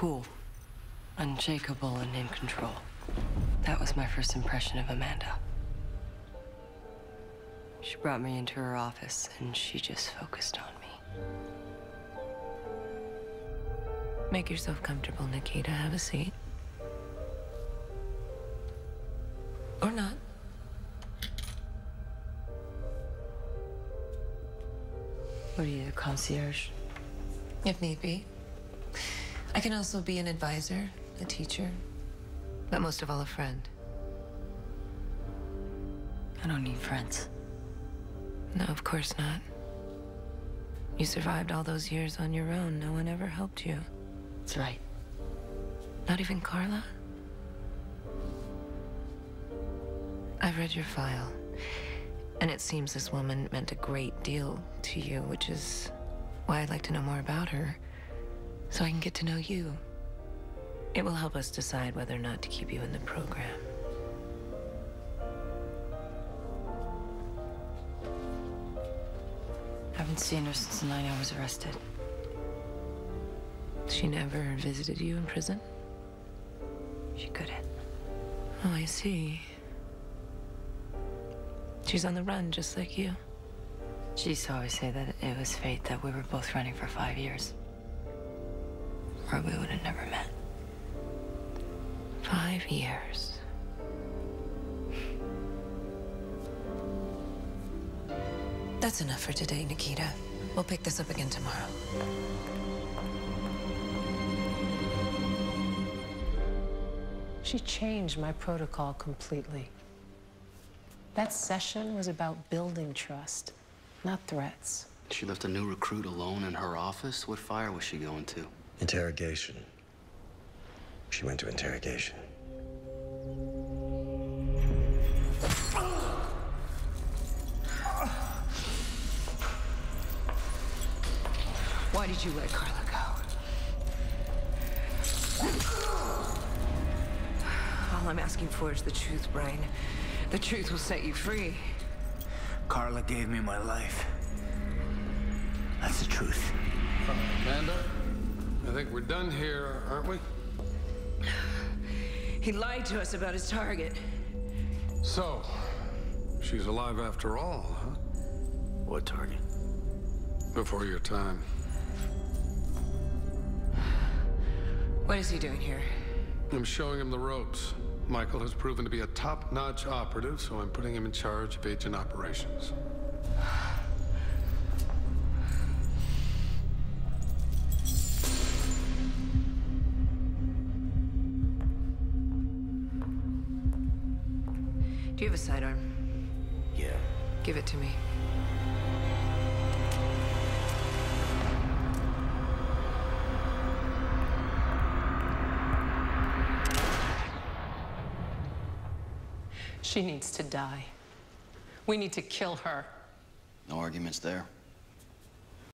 Cool. Unshakable and in control. That was my first impression of Amanda. She brought me into her office and she just focused on me. Make yourself comfortable, Nikita. Have a seat. Or not. What are you, the concierge? If need be. I can also be an advisor, a teacher, but most of all, a friend. I don't need friends. No, of course not. You survived all those years on your own. No one ever helped you. That's right. Not even Carla? I've read your file, and it seems this woman meant a great deal to you, which is why I'd like to know more about her, so I can get to know you. It will help us decide whether or not to keep you in the program. I Haven't seen her since the night I was arrested. She never visited you in prison? She couldn't. Oh, I see. She's on the run, just like you. She used to always say that it was fate that we were both running for five years. Or we would have never met. Five years. That's enough for today, Nikita. We'll pick this up again tomorrow. She changed my protocol completely. That session was about building trust, not threats. She left a new recruit alone in her office? What fire was she going to? Interrogation. She went to interrogation. Why did you let Carla go? All I'm asking for is the truth, Brian. The truth will set you free. Carla gave me my life. That's the truth. Amanda, I think we're done here, aren't we? He lied to us about his target. So, she's alive after all, huh? What target? Before your time. What is he doing here? I'm showing him the ropes. Michael has proven to be a top-notch operative, so I'm putting him in charge of agent operations. Do you have a sidearm? Yeah. Give it to me. She needs to die. We need to kill her. No arguments there.